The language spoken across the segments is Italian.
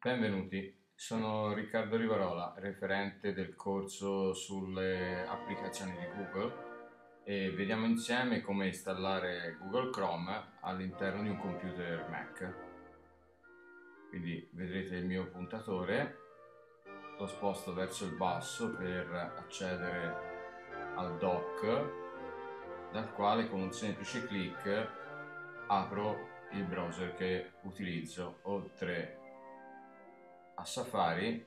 Benvenuti, sono Riccardo Rivarola, referente del corso sulle applicazioni di Google e vediamo insieme come installare Google Chrome all'interno di un computer Mac. Quindi vedrete il mio puntatore, lo sposto verso il basso per accedere al dock dal quale con un semplice clic apro il browser che utilizzo oltre Safari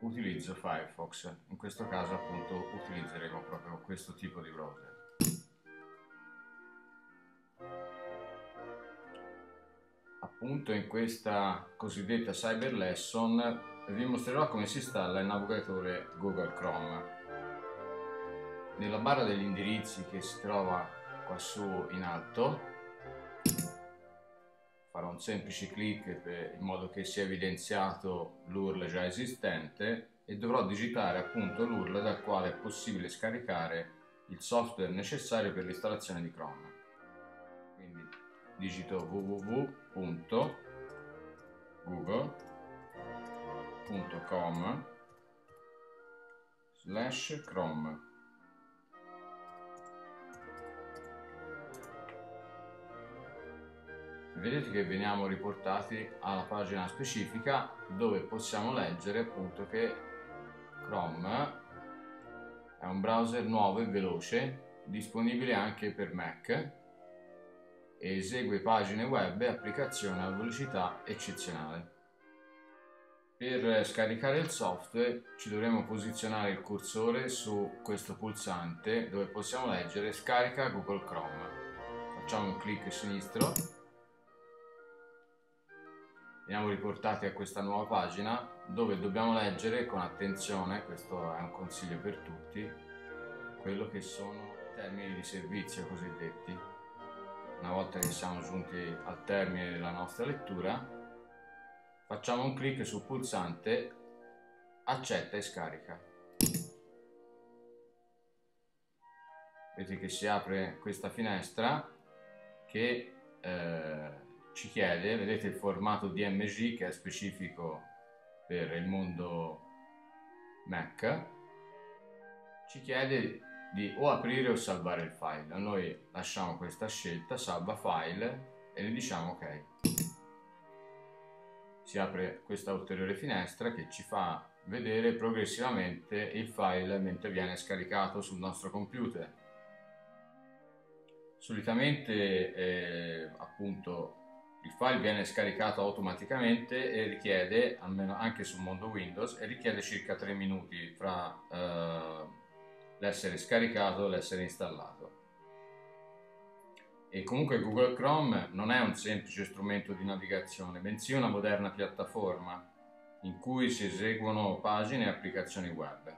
utilizzo Firefox. In questo caso appunto utilizzeremo proprio questo tipo di browser. Appunto in questa cosiddetta cyber lesson vi mostrerò come si installa il navigatore Google Chrome. Nella barra degli indirizzi che si trova qua su in alto farò un semplice clic in modo che sia evidenziato l'URL già esistente e dovrò digitare appunto l'URL dal quale è possibile scaricare il software necessario per l'installazione di Chrome. Quindi digito www.google.com slash Chrome vedete che veniamo riportati alla pagina specifica dove possiamo leggere appunto che Chrome è un browser nuovo e veloce disponibile anche per Mac e esegue pagine web e applicazioni a velocità eccezionale. Per scaricare il software ci dovremo posizionare il cursore su questo pulsante dove possiamo leggere scarica Google Chrome. Facciamo un clic sinistro veniamo riportati a questa nuova pagina dove dobbiamo leggere con attenzione, questo è un consiglio per tutti, quello che sono i termini di servizio cosiddetti. Una volta che siamo giunti al termine della nostra lettura, facciamo un clic sul pulsante accetta e scarica. Vedete che si apre questa finestra che eh, ci chiede, vedete il formato DMG che è specifico per il mondo Mac, ci chiede di o aprire o salvare il file. Noi lasciamo questa scelta, salva file e gli diciamo ok. Si apre questa ulteriore finestra che ci fa vedere progressivamente il file mentre viene scaricato sul nostro computer. Solitamente eh, appunto il file viene scaricato automaticamente e richiede, almeno anche sul mondo Windows, e richiede circa 3 minuti fra eh, l'essere scaricato e l'essere installato. E comunque Google Chrome non è un semplice strumento di navigazione, bensì una moderna piattaforma in cui si eseguono pagine e applicazioni web.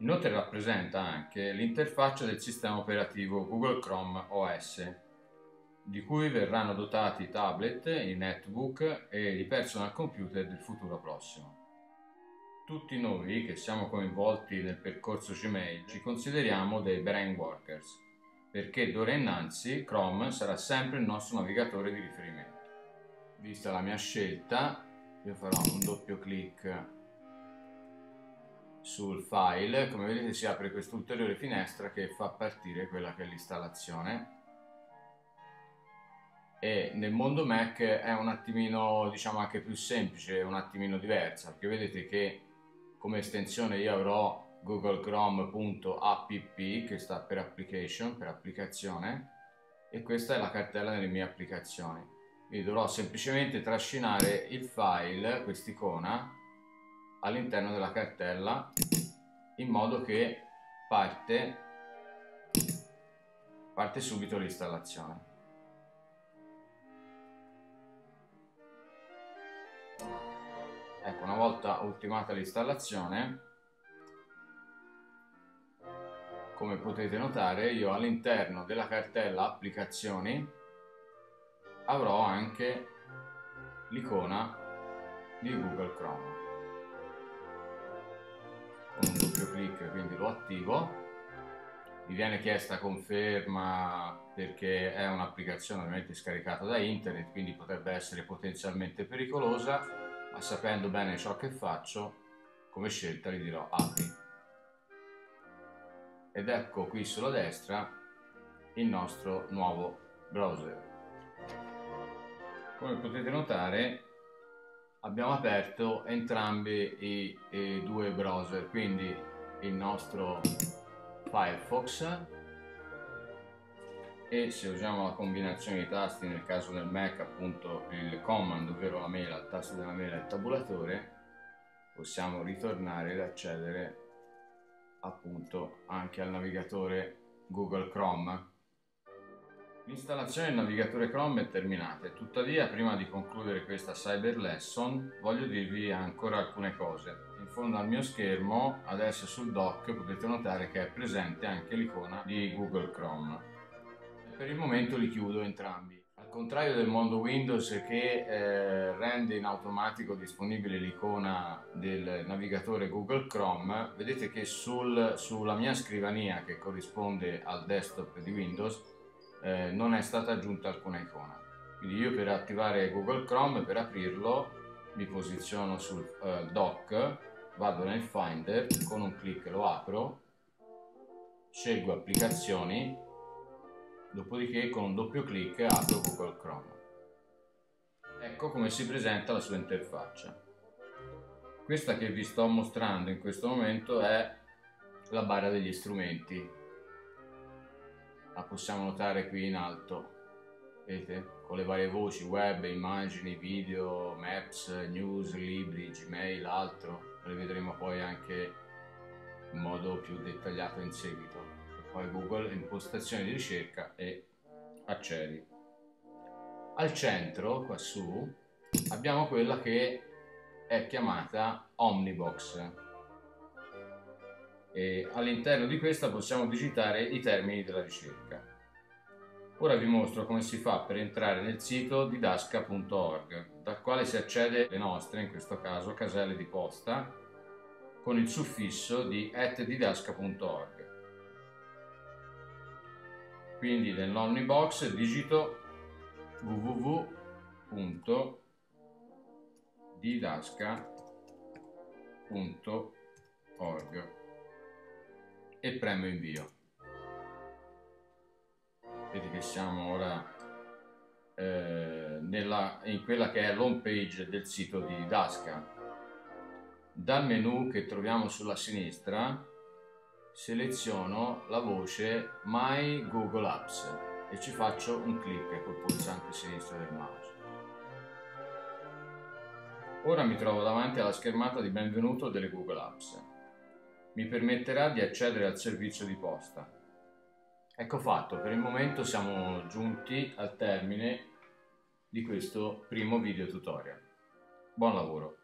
Inoltre rappresenta anche l'interfaccia del sistema operativo Google Chrome OS, di cui verranno dotati i tablet, i netbook e i personal computer del futuro prossimo. Tutti noi che siamo coinvolti nel percorso Gmail ci consideriamo dei brain workers, perché d'ora innanzi Chrome sarà sempre il nostro navigatore di riferimento. Vista la mia scelta, io farò un doppio clic sul file, come vedete si apre questa ulteriore finestra che fa partire quella che è l'installazione e nel mondo Mac è un attimino diciamo anche più semplice, un attimino diversa perché vedete che come estensione io avrò google chrome.app che sta per application, per applicazione e questa è la cartella delle mie applicazioni. Quindi dovrò semplicemente trascinare il file, quest'icona all'interno della cartella in modo che parte, parte subito l'installazione volta ultimata l'installazione come potete notare io all'interno della cartella applicazioni avrò anche l'icona di Google Chrome. Con un doppio clic quindi lo attivo. Mi viene chiesta conferma perché è un'applicazione ovviamente scaricata da internet, quindi potrebbe essere potenzialmente pericolosa, ma sapendo bene ciò che faccio, come scelta gli dirò apri. Ed ecco qui sulla destra il nostro nuovo browser. Come potete notare abbiamo aperto entrambi i, i due browser, quindi il nostro Firefox e se usiamo la combinazione di tasti nel caso del Mac appunto il command ovvero la mela, il tasto della mela e il tabulatore possiamo ritornare ed accedere appunto anche al navigatore Google Chrome L'installazione del navigatore Chrome è terminata, tuttavia prima di concludere questa cyber lesson voglio dirvi ancora alcune cose. In fondo al mio schermo, adesso sul dock, potete notare che è presente anche l'icona di Google Chrome. Per il momento li chiudo entrambi. Al contrario del mondo Windows che eh, rende in automatico disponibile l'icona del navigatore Google Chrome, vedete che sul, sulla mia scrivania che corrisponde al desktop di Windows eh, non è stata aggiunta alcuna icona. Quindi io per attivare Google Chrome, per aprirlo, mi posiziono sul eh, dock, vado nel Finder, con un clic lo apro, scelgo applicazioni, dopodiché con un doppio clic apro Google Chrome. Ecco come si presenta la sua interfaccia. Questa che vi sto mostrando in questo momento è la barra degli strumenti. La possiamo notare qui in alto. Vedete? Con le varie voci web, immagini, video, maps, news, libri, gmail, altro. Le vedremo poi anche in modo più dettagliato in seguito poi Google impostazioni di ricerca e accedi al centro qua su abbiamo quella che è chiamata Omnibox e all'interno di questa possiamo digitare i termini della ricerca. Ora vi mostro come si fa per entrare nel sito didasca.org, dal quale si accede alle nostre, in questo caso, caselle di posta, con il suffisso di didasca.org. Quindi nell'omnibox digito www.didasca.org e premo invio. Vedi che siamo ora eh, nella, in quella che è l'home page del sito di Dasca. Dal menu che troviamo sulla sinistra seleziono la voce My Google Apps e ci faccio un clic col pulsante sinistro del mouse. Ora mi trovo davanti alla schermata di benvenuto delle Google Apps mi permetterà di accedere al servizio di posta. Ecco fatto, per il momento siamo giunti al termine di questo primo video tutorial. Buon lavoro!